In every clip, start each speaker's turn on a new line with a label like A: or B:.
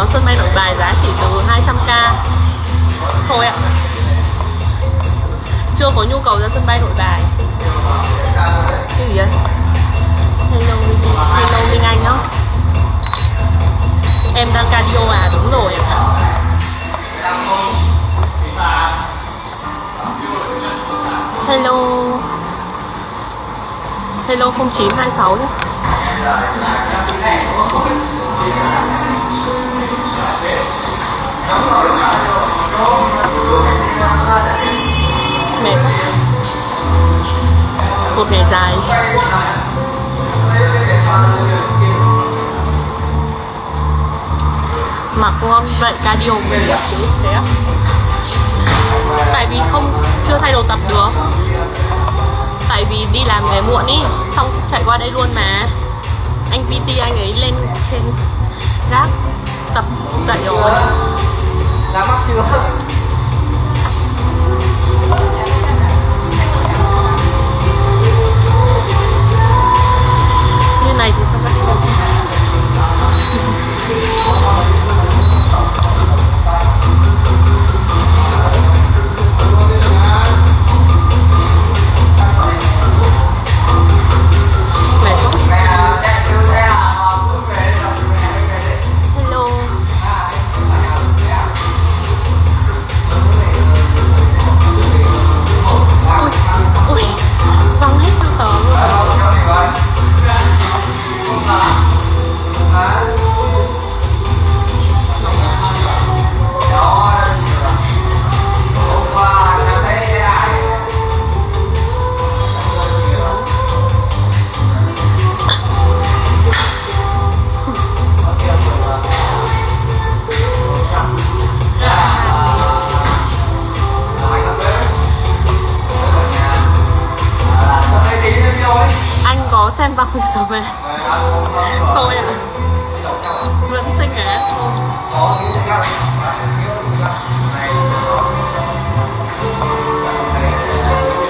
A: Đưa sân bay nội bài giá chỉ từ 200k Thôi ạ. Chưa có nhu cầu ra sân bay nội bài. Cái gì vậy? Hello, hello Minh Anh đó Em đang cardio à? Đúng rồi ạ. Hello. Hello 0926 nhé Mệt. Một ngày dài. Mặc ngon vậy cardio mệt Thế á. Tại vì không, chưa thay đồ tập được. Tại vì đi làm về muộn ý, Xong chạy qua đây luôn mà. Anh PT anh ấy lên trên gác tập dậy rồi
B: Đã mắc chưa?
A: Như này thì sao bắt có xem vòng trở về. Thôi ạ. Vẫn xinh ghé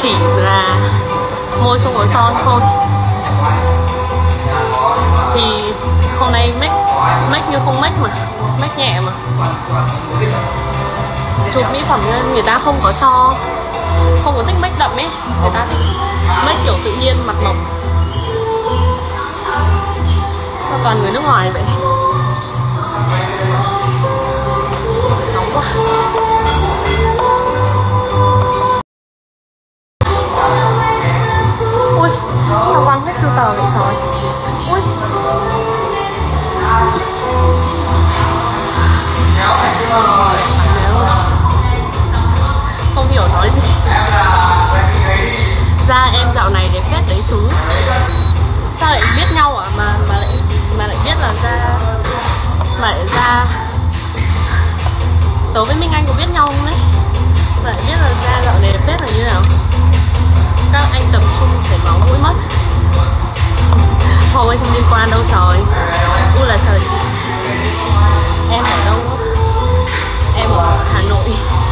A: Chỉ là môi không có son thôi. Thì hôm nay make make như không make mà make nhẹ mà. Chụp mỹ phẩm nên người ta không có cho, không có thích make đậm ấy. Người ta thích make kiểu tự nhiên, mặt mộc toàn người nước ngoài vậy. Nóng quá ui, sao văng hết filter vậy trời? Ui. ra. Tớ với Minh Anh có biết nhau không đấy? Vậy biết là ra dạo này Tết là như nào. Các anh tập trung phải máu mũi mất Thôi, không liên quan đâu, trời. U là trời. Em ở đâu? Em ở Hà Nội.